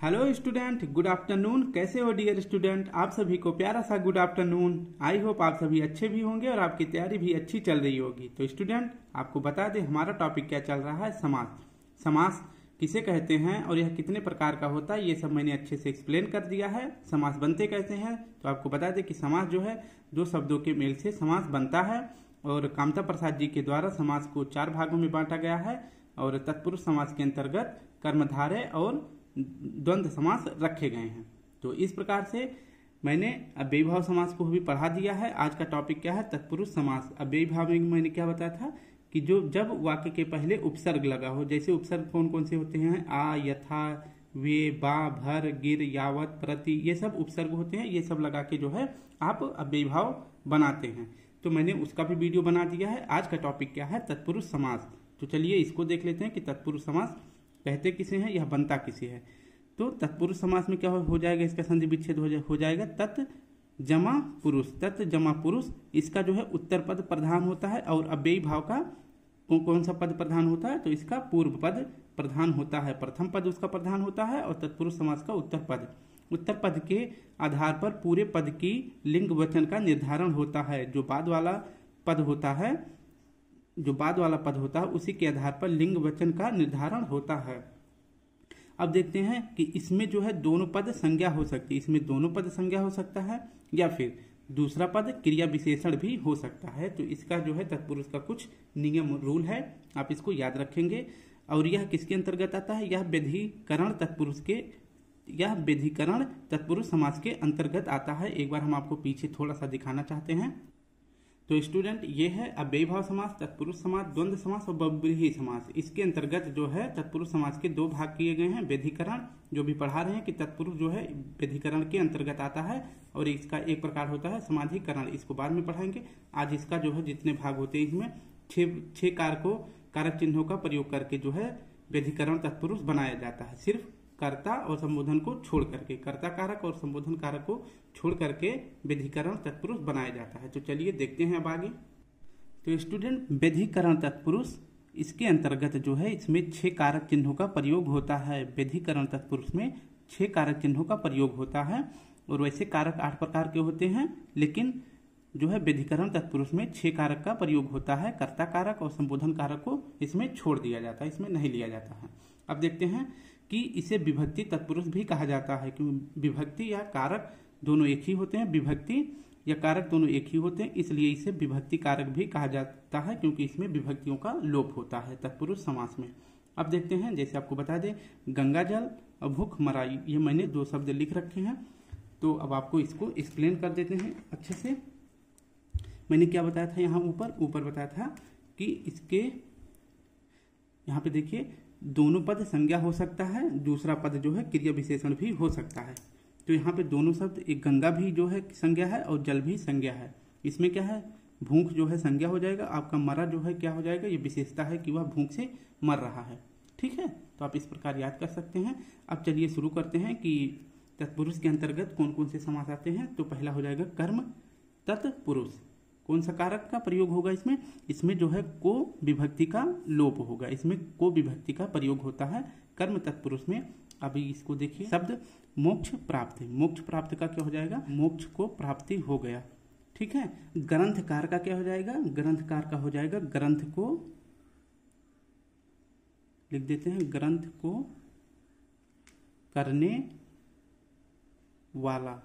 Hello student good afternoon कैसे हो dear student आप सभी को प्यारा सा गुड आफ्टरनून आई होप आप सभी अच्छे भी होंगे और आपकी तैयारी भी अच्छी चल रही होगी। तो स्टूडेंट आपको बता दें, हमारा टॉपिक क्या चल रहा है? समास। समास किसे कहते हैं और यह कितने प्रकार का होता है, ये सब मैंने अच्छे से एक्सप्लेन कर दिया है। समास बनते कैसे हैं? तो आपको बता दें कि समास जो है, दो शब्दों के मेल से समास बनता है और कामता प्रसाद जी के द्वारा समास को चार भागों में बांटा गया है और तत्पुरुष समास के अंतर्गत कर्मधारय और द्वंद्व समास रखे गए हैं। तो इस प्रकार से मैंने अव्यय समास को भी पढ़ा दिया है। आज का टॉपिक क्या है? तत्पुरुष समास। अव्यय में मैंने क्या बताया था कि जो जब वाक्य के पहले उपसर्ग लगा हो, जैसे उपसर्ग कौन कौन से होते हैं? आ, यथा, वे, बा, भर, गिर, यावत, प्रति, ये सब उपसर्ग होते हैं। ये सब लगा के जो है, आप अव्यय बनाते हैं। तो मैंने उसका भी वीडियो बना दिया है। आज का टॉपिक क्या है? तत्पुरुष समास। तो चलिए इसको देख लेते हैं कि तत्पुरुष समास कहते किसे हैं यह बनता किसे है? तो तत्पुरुष समास में क्या हो जाएगा इसका संधि विच्छेद हो, जाएगा। तत् जमा पुरुष तत् जमा पुरुष इसका जो है उत्तर पद प्रधान होता है और अव्ययी भाव का कौन सा पद प्रधान होता है तो इसका पूर्व पद प्रधान होता है। प्रथम पद उसका प्रधान होता है और तत्पुरुष समास का उत्तर पद। उत्तर पद के आधार पर पूरे पद की लिंग वचन का निर्धारण होता है। जो बाद वाला पद होता है जो बाद वाला पद होता है, उसी के आधार पर लिंग वचन का निर्धारण होता है। अब देखते हैं कि इसमें जो है दोनों पद संज्ञा हो सकती है। इसमें दोनों पद संज्ञा हो सकता है या फिर दूसरा पद क्रिया विशेषण भी हो सकता है। तो इसका जो है तत्पुरुष का कुछ नियम रूल है, आप इसको याद रखेंगे। और यह किसके अंतर्गत आता है? यह विधिकरण तत्पुरुष के, यह विधिकरण तत्पुरुष समाज के अंतर्गत आता है। एक बार हम आपको पीछे थोड़ा सा दिखाना चाहते हैं। तो स्टूडेंट ये है अव्ययभाव समास, तत्पुरुष समास, द्वंद्व समास और बहुब्रीही समास। इसके अंतर्गत जो है, तत्पुरुष समास के दो भाग किए गए हैं, व्यधिकरण, जो भी पढ़ा रहे हैं कि तत्पुरुष जो है, व्यधिकरण के अंतर्गत आता है और इसका एक प्रकार होता है समाधिकरण। इसको बाद में पढ़ाएँगे। आज इसका जो है, जितने भाग होते हैं इसमें, छह छह कारकों, कारक चिन्हों का प्रयोग करके जो है, व्यधिकरण, तत्पुरुष बनाया जाता है। सिर्फ़ कर्ता और संबोधन को छोड़ करके, कर्ता कारक और संबोधन कारक को छोड़ करके विधिकरण तत्पुरुष बनाया जाता है। तो चलिए देखते हैं अब आगे। तो स्टूडेंट विधिकरण तत्पुरुष, इसके अंतर्गत जो है, इसमें छह कारक चिन्हों का प्रयोग होता है। विधिकरण तत्पुरुष में छह कारक चिन्हों का प्रयोग होता है और वैसे कारक आठ प्रकार के होते हैं, लेकिन जो है, विधिकरण तत्पुरुष में छह कारक का प्रयोग होता है। कर्ता कारक और संबोधन कारक को इसमें छोड़ दिया जाता है, इसमें नहीं लिया जाता है। अब देखते हैं कि इसे विभक्ति तत्पुरुष भी कहा जाता है क्योंकि विभक्ति या कारक दोनों एक ही होते हैं। विभक्ति या कारक दोनों एक ही होते हैं, इसलिए इसे विभक्ति कारक भी कहा जाता है, क्योंकि इसमें विभक्तियों का लोप होता है तत्पुरुष समास में। अब देखते हैं, जैसे आपको बता दें, गंगा जल और भूख मराई, ये मैंने दो शब्द लिख रखे हैं तो अब आपको इसको एक्सप्लेन कर देते हैं अच्छे से। मैंने क्या बताया था यहाँ ऊपर? ऊपर बताया था कि इसके, यहाँ पे देखिए दोनों पद संज्ञा हो सकता है, दूसरा पद जो है क्रिया विशेषण भी हो सकता है। तो यहाँ पे दोनों शब्द, एक गंगा भी जो है संज्ञा है और जल भी संज्ञा है। इसमें क्या है? भूख जो है संज्ञा हो जाएगा, आपका मरा जो है क्या हो जाएगा? ये विशेषता है कि वह भूख से मर रहा है। ठीक है? तो आप इस प्रकार याद कर सकते हैं। अब चलिए शुरू करते हैं कि तत्पुरुष के अंतर्गत कौन कौन से समास आते हैं। तो पहला हो जाएगा कर्म, तत्पुरुष। कौन सा कारक का प्रयोग होगा इसमें? इसमें जो है को विभक्ति का लोप होगा। इसमें को विभक्ति का प्रयोग होता है कर्म तत्पुरुष में। अभी इसको देखिए। शब्द मोक्ष प्राप्ति मोक्ष प्राप्त का क्या हो जाएगा? मोक्ष को प्राप्ति हो गया। ठीक है? ग्रंथकार का क्या हो जाएगा? ग्रंथकार का हो जाएगा। ग्रंथ को लिख देते हैं। ग्रंथ को करने वाला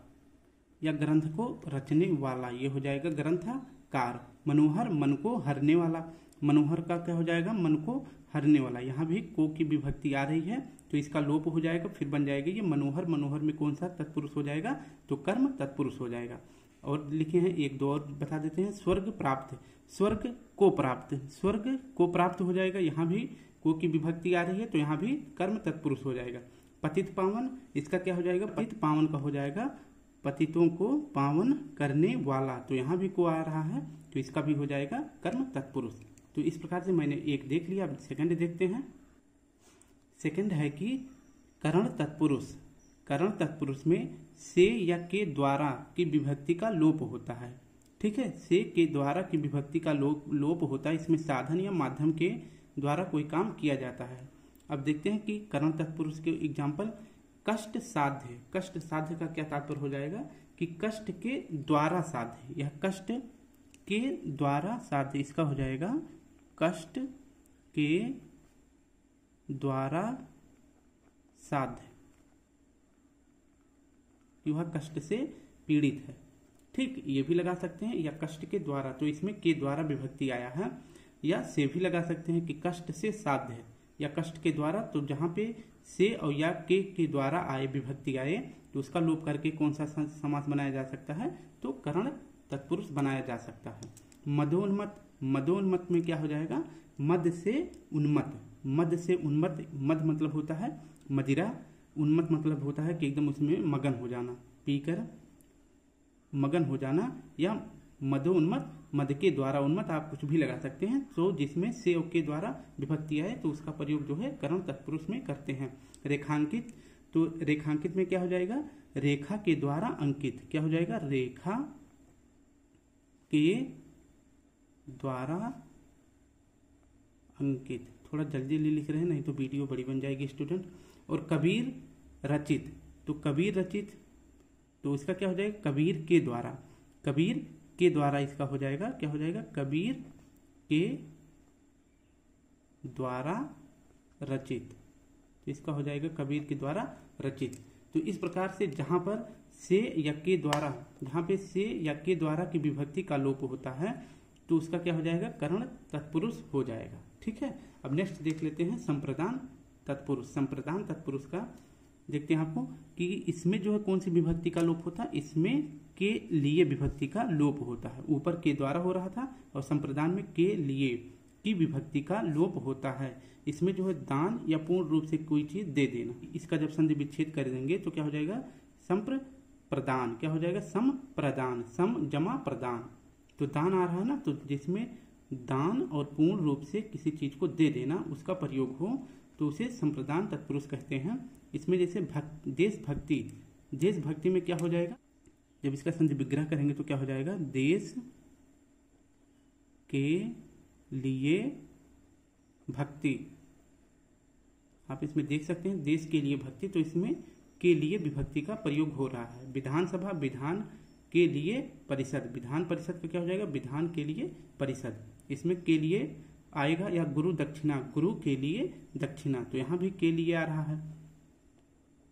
या ग्रंथ को रचने वाला। ये हो जाएगा ग्रंथ कार मनोहर मन को हरने वाला। मनोहर का क्या हो जाएगा? मन को हरने वाला। यहाँ भी को की विभक्ति आ रही है तो इसका लोप हो जाएगा, फिर बन जाएगा ये मनोहर। मनोहर में कौन सा? तत्पुरुष हो जाएगा तो कर्म तत्पुरुष हो जाएगा। और लिखे हैं, एक दो और बता देते हैं, स्वर्ग प्राप्त। स्वर्ग को प्राप्त। स्वर्ग को प्राप्त हो जाएगा, यहाँ भी को की विभक्ति आ रही है तो यहाँ भी कर्म तत्पुरुष हो जाएगा। पतित पावन, इसका क्या हो जाएगा? पतित पावन का हो जाएगा पतितों को पावन करने वाला। तो यहाँ भी को आ रहा है तो इसका भी हो जाएगा कर्म तत्पुरुष। तो इस प्रकार से मैंने एक देख लिया, अब सेकंड देखते हैं। सेकंड है कि करण तत्पुरुष। करण तत्पुरुष में से या के द्वारा की विभक्ति का लोप होता है। ठीक है? से के द्वारा की विभक्ति का लोप लोप होता है। इसमें साधन या माध्यम के द्वारा कोई काम किया जाता है। अब देखते हैं कि करण तत्पुरुष के एग्ज़ाम्पल कष्ट साध्य कष्ट साध्य का क्या तात्पर्य हो जाएगा कि कष्ट के द्वारा साध्य यह कष्ट के द्वारा साध्य इसका हो जाएगा कष्ट के द्वारा साध्य वह कष्ट से पीड़ित है। ठीक, ये भी लगा सकते हैं, या कष्ट के द्वारा। तो इसमें के द्वारा विभक्ति आया है, या से भी लगा सकते हैं कि कष्ट से साध्य या कष्ट के द्वारा तो जहाँ पे से और या के के द्वारा आए विभक्ति आए तो उसका लोप करके कौन सा समास बनाया जा सकता है? तो करण तत्पुरुष बनाया जा सकता है। मदोन्मत मदोन्मत में क्या हो जाएगा? मद से उन्मत। मद से उन्मत, मद मतलब होता है मदिरा। उन्मत मतलब होता है कि एकदम उसमें मगन हो जाना, पीकर मगन हो जाना या मदोन्मत मद के द्वारा उन्मत आप कुछ भी लगा सकते हैं। तो जिसमें से के द्वारा विभक्ति आए तो उसका प्रयोग जो है करण तत्पुरुष में करते हैं। रेखांकित तो रेखांकित में क्या हो जाएगा? रेखा के द्वारा अंकित। क्या हो जाएगा? रेखा के द्वारा अंकित। थोड़ा जल्दी जल्दी लिख रहे हैं, नहीं तो वीडियो बड़ी बन जाएगी स्टूडेंट। और कबीर रचित। तो कबीर रचित तो इसका क्या हो जाएगा? कबीर के द्वारा। कबीर के द्वारा इसका हो जाएगा, क्या हो जाएगा? कबीर के द्वारा रचित। तो इसका हो जाएगा कबीर के द्वारा रचित। तो इस प्रकार से जहाँ पर से या के द्वारा, जहाँ पे से या के द्वारा की विभक्ति का लोप होता है तो उसका क्या हो जाएगा? करण तत्पुरुष हो जाएगा। ठीक है? अब नेक्स्ट देख लेते हैं संप्रदान तत्पुरुष। संप्रदान तत्पुरुष का देखते हैं आपको कि इसमें जो है कौन सी विभक्ति का लोप होता है? इसमें के लिए विभक्ति का लोप होता है। ऊपर के द्वारा हो रहा था और संप्रदान में के लिए की विभक्ति का लोप होता है। इसमें जो है दान या पूर्ण रूप से कोई चीज़ दे देना। इसका जब संधि विच्छेद कर देंगे तो क्या हो जाएगा? संप्र प्रदान क्या हो जाएगा? सम प्रदान सम जमा प्रदान। तो दान आ रहा है ना? तो जिसमें दान और पूर्ण रूप से किसी चीज़ को दे देना, उसका प्रयोग हो तो उसे संप्रदान तत्पुरुष कहते हैं। इसमें जैसे भक्त देश भक्ति देश भक्ति में क्या हो जाएगा? जब इसका संधि विग्रह करेंगे तो क्या हो जाएगा? देश के लिए भक्ति। आप इसमें देख सकते हैं, देश के लिए भक्ति तो इसमें के लिए विभक्ति का प्रयोग हो रहा है। विधानसभा, विधान के लिए परिषद। विधान परिषद का क्या हो जाएगा? विधान के लिए परिषद। इसमें के लिए आएगा या गुरु दक्षिणा। गुरु के लिए दक्षिणा। तो यहाँ भी के लिए आ रहा है।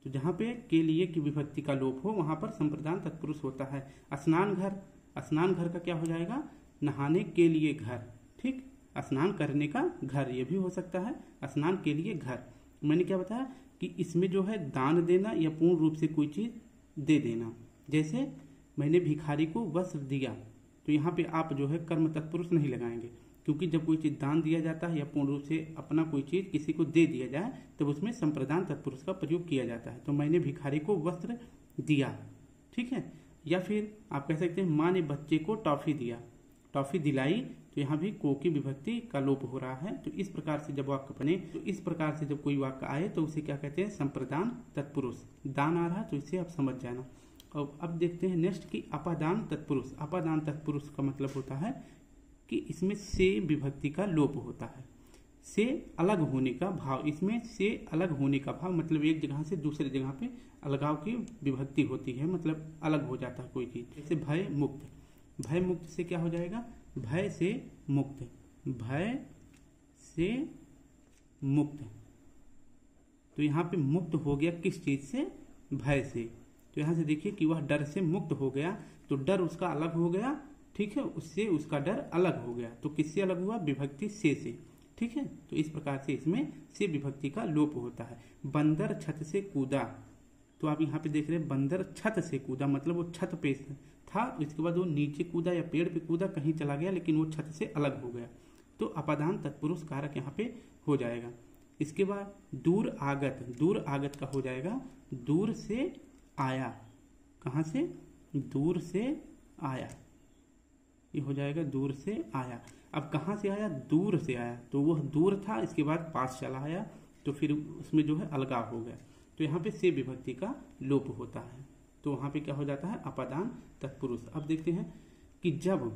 तो जहाँ पे के लिए की विभक्ति का लोप हो, वहाँ पर संप्रदान तत्पुरुष होता है। स्नान घर स्नान घर का क्या हो जाएगा? नहाने के लिए घर, ठीक? स्नान करने का घर, ये भी हो सकता है। स्नान के लिए घर। मैंने क्या बताया कि इसमें जो है दान देना या पूर्ण रूप से कोई चीज़ दे देना। जैसे मैंने भिखारी को वस्त्र दिया तो यहाँ पे आप जो है कर्म तत्पुरुष नहीं लगाएँगे। क्योंकि जब कोई चीज़ दान दिया जाता है या पूर्ण रूप से अपना कोई चीज़ किसी को दे दिया जाए, तब उसमें संप्रदान तत्पुरुष का प्रयोग किया जाता है। तो मैंने भिखारी को वस्त्र दिया, ठीक है? या फिर आप कह सकते हैं, माँ ने बच्चे को टॉफी दिया। टॉफी दिलाई तो यहाँ भी को की विभक्ति का लोप हो रहा है। तो इस प्रकार से जब वाक्य बने तो इस प्रकार से जब कोई वाक्य आए तो उसे क्या कहते हैं? संप्रदान तत्पुरुष। दान आ रहा तो इसे आप समझ जाना। और अब देखते हैं नेक्स्ट की अपादान तत्पुरुष। अपादान तत्पुरुष का मतलब होता है कि इसमें से विभक्ति का लोप होता है। से अलग होने का भाव, इसमें से अलग होने का भाव मतलब एक जगह से दूसरे जगह पे अलगाव की विभक्ति होती है मतलब अलग हो जाता है कोई चीज़। जैसे भय मुक्त। भय मुक्त से क्या हो जाएगा? भय से मुक्त। भय से मुक्त। तो यहाँ पे मुक्त हो गया किस चीज़ से? भय से। तो यहाँ से देखिए कि वह डर से मुक्त हो गया तो डर उसका अलग हो गया ठीक है, उससे उसका डर अलग हो गया। तो किससे अलग हुआ? विभक्ति से से। ठीक है? तो इस प्रकार से इसमें से विभक्ति का लोप होता है। बंदर छत से कूदा। तो आप यहाँ पे देख रहे हैं, बंदर छत से कूदा मतलब वो छत पे था, इसके बाद वो नीचे कूदा या पेड़ पे कूदा, कहीं चला गया, लेकिन वो छत से अलग हो गया। तो अपादान तत्पुरुष कारक यहाँ पे हो जाएगा। इसके बाद दूर आगत दूर आगत का हो जाएगा। दूर से आया। कहा से? दूर से आया। ये हो जाएगा दूर से आया। अब कहाँ से आया? दूर से आया। तो वह दूर था, इसके बाद पास चला आया तो फिर उसमें जो है अलगाव हो गया। तो यहाँ पे से विभक्ति का लोप होता है। तो वहाँ पे क्या हो जाता है? अपादान तत्पुरुष। अब देखते हैं कि जब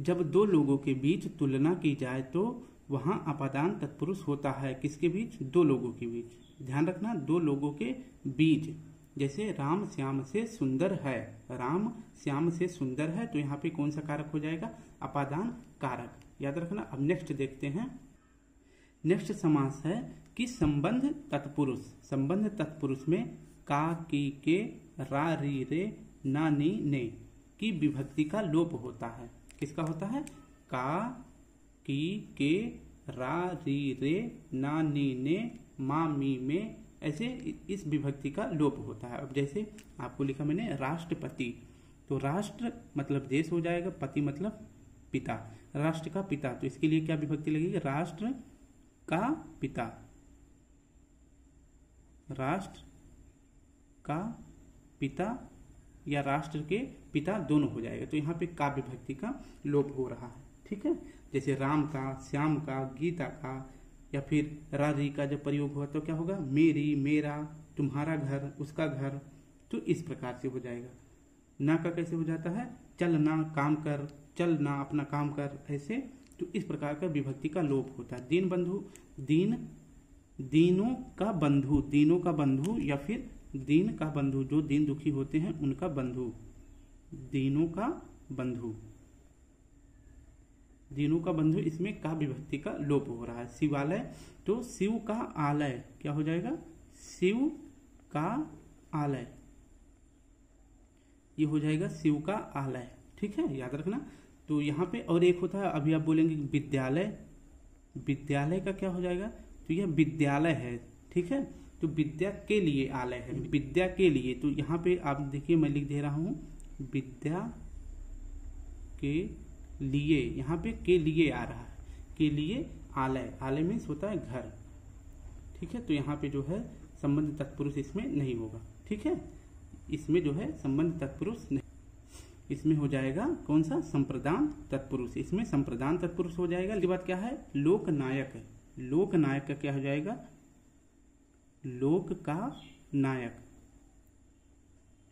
जब दो लोगों के बीच तुलना की जाए तो वहाँ अपादान तत्पुरुष होता है। किसके बीच? दो लोगों के बीच। ध्यान रखना, दो लोगों के बीच जैसे राम श्याम से सुंदर है, राम श्याम से सुंदर है तो यहाँ पे कौन सा कारक हो जाएगा? अपादान कारक। याद रखना, अब नेक्स्ट देखते हैं। नेक्स्ट समास है कि संबंध तत्पुरुष। संबंध तत्पुरुष में का, की, के, रा, री, रे, ना, नी, ने की विभक्ति का लोप होता है। किसका होता है? का, की, के, रा, री, रे, ना, नी, ने, मा, मी, में ऐसे इस विभक्ति का लोप होता है। अब जैसे आपको लिखा मैंने राष्ट्रपति तो राष्ट्र मतलब देश हो जाएगा, पति मतलब पिता। राष्ट्र का पिता तो इसके लिए क्या विभक्ति लगेगी? राष्ट्र का पिता। राष्ट्र का पिता या राष्ट्र के पिता दोनों हो जाएगा। तो यहाँ पे का विभक्ति का लोप हो रहा है। ठीक है? जैसे राम का, श्याम का, गीता का या फिर राज़ी का जब प्रयोग हुआ तो क्या होगा? मेरी, मेरा, तुम्हारा घर, उसका घर तो इस प्रकार से हो जाएगा। ना का कैसे हो जाता है? चल ना काम कर, चल ना अपना काम कर, ऐसे तो इस प्रकार का विभक्ति का लोप होता है। दीन बंधु, दीन, दीनों का बंधु, दीनों का बंधु या फिर दीन का बंधु, जो दीन दुखी होते हैं, उनका बंधु, दीनों का बंधु। दीनों का बंधु, इसमें का विभक्ति का लोप हो रहा है। शिवालय तो शिव का आलय, क्या हो जाएगा? शिव का आलय। ये हो जाएगा शिव का आलय। ठीक है? याद रखना। तो यहाँ पे और एक होता है, अभी आप बोलेंगे विद्यालय। विद्यालय का क्या हो जाएगा? तो यह विद्यालय है। ठीक है? तो विद्या के लिए आलय है। विद्या के लिए। तो यहाँ पे आप देखिए, मैं लिख दे रहा हूँ, विद्या के लिए, यहाँ पे के लिए आ रहा है। के लिए आलय। आलय मीन्स होता है घर। ठीक है? तो यहाँ पे जो है संबंध तत्पुरुष इसमें नहीं होगा। ठीक है? इसमें जो है संबंध तत्पुरुष नहीं। इसमें हो जाएगा कौन सा? संप्रदान तत्पुरुष। इसमें संप्रदान तत्पुरुष हो जाएगा। इसके बाद क्या है? लोक नायक। लोक नायक का क्या हो जाएगा? लोक का नायक।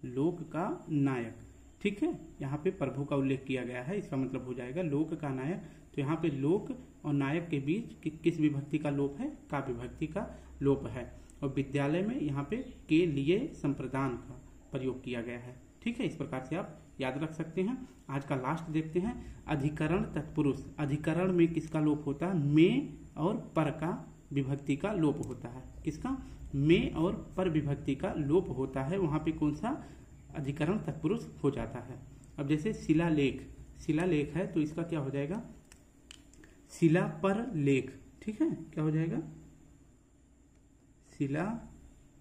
लोक का नायक। ठीक है? यहाँ पे प्रभु का उल्लेख किया गया है इसका मतलब हो जाएगा लोक का नायक। तो यहाँ पे लोक और नायक के बीच कि, किस विभक्ति का लोप है? का विभक्ति का लोप है। और विद्यालय में यहाँ पे के लिए संप्रदान का प्रयोग किया गया है। ठीक है? इस प्रकार से आप याद रख सकते हैं। आज का लास्ट देखते हैं। अधिकरण तत्पुरुष। अधिकरण में किसका लोप होता है? में और पर का विभक्ति का लोप होता है। किसका? में और पर विभक्ति का लोप होता है। वहाँ पे कौन सा? अधिकरण तत्पुरुष हो जाता है। अब जैसे शिला लेख शिला लेख है तो इसका क्या हो जाएगा? शिला पर लेख, ठीक है? क्या हो जाएगा? शिला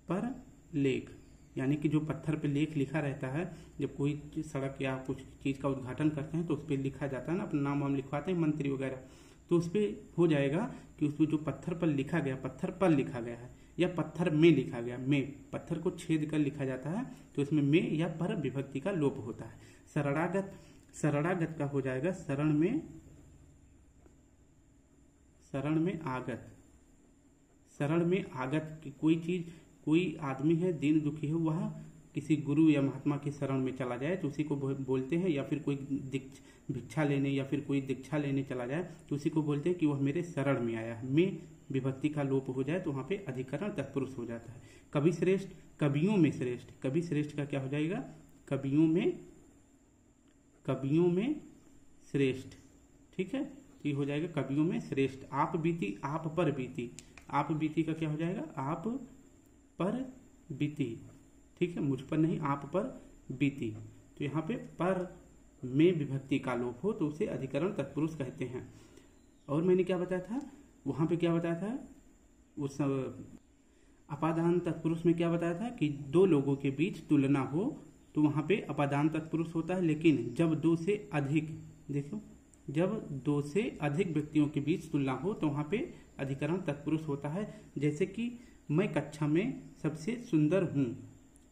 पर लेख, यानी कि जो पत्थर पे लेख लिखा रहता है, जब कोई सड़क या कुछ चीज़ का उद्घाटन करते हैं तो उस पर लिखा जाता है ना, अपना नाम वाम लिखवाते हैं, मंत्री वगैरह। तो उस पर हो जाएगा कि उसमें जो पत्थर पर लिखा गया, पत्थर पर लिखा गया है। या पत्थर में लिखा गया, में, पत्थर को छेद कर लिखा जाता है तो इसमें में या पर विभक्ति का लोप होता है। सरणागत सरणागत का हो जाएगा शरण में शरण में आगत। शरण में आगत की कोई चीज़, कोई आदमी है, दिन दुखी है, वह किसी गुरु या महात्मा के शरण में चला जाए तो उसी को बोलते हैं, या फिर कोई भिक्षा लेने या फिर कोई दीक्षा लेने चला जाए तो उसी को बोलते हैं कि वह मेरे शरण में आया मैं विभक्ति का लोप हो जाए तो वहाँ पे अधिकरण तत्पुरुष हो जाता है। कवि श्रेष्ठ, कवियों में श्रेष्ठ। कवि श्रेष्ठ का क्या हो जाएगा? कवियों में कवियों में श्रेष्ठ। ठीक है? तो ये हो जाएगा कवियों में श्रेष्ठ। आप बीती, आप पर बीती। आप बीती का क्या हो जाएगा? आप पर बीती। ठीक है? मुझ पर नहीं, आप पर बीती। तो यहाँ पे पर में विभक्ति का लोप हो तो उसे अधिकरण तत्पुरुष कहते हैं। और मैंने क्या बताया था? वहाँ पे क्या बताया था? उस अपादान तत्पुरुष में क्या बताया था कि दो लोगों के बीच तुलना हो तो वहाँ पे अपादान तत्पुरुष होता है, लेकिन जब दो से अधिक, देखो, जब दो से अधिक व्यक्तियों के बीच तुलना हो तो वहाँ पे अधिकरण तत्पुरुष होता है। जैसे कि मैं कक्षा में सबसे सुंदर हूँ,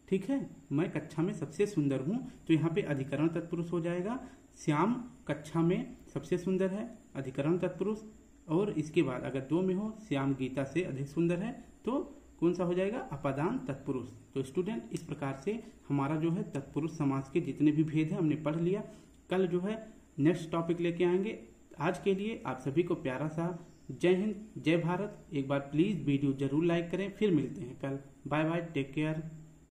ठीक है? मैं कक्षा में सबसे सुंदर हूँ तो यहाँ पे अधिकरण तत्पुरुष हो जाएगा। श्याम कक्षा में सबसे सुंदर है, अधिकरण तत्पुरुष। और इसके बाद अगर दो में हो, श्याम गीता से अधिक सुंदर है तो कौन सा हो जाएगा? अपादान तत्पुरुष। तो स्टूडेंट इस प्रकार से हमारा जो है तत्पुरुष समाज के जितने भी भेद है, हमने पढ़ लिया। कल जो है नेक्स्ट टॉपिक लेके आएँगे। आज के लिए आप सभी को प्यारा सा जय हिंद, जय भारत। एक बार प्लीज़ वीडियो ज़रूर लाइक करें। फिर मिलते हैं कल। Bye bye take care